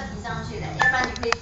要提上去的，要不然你可以。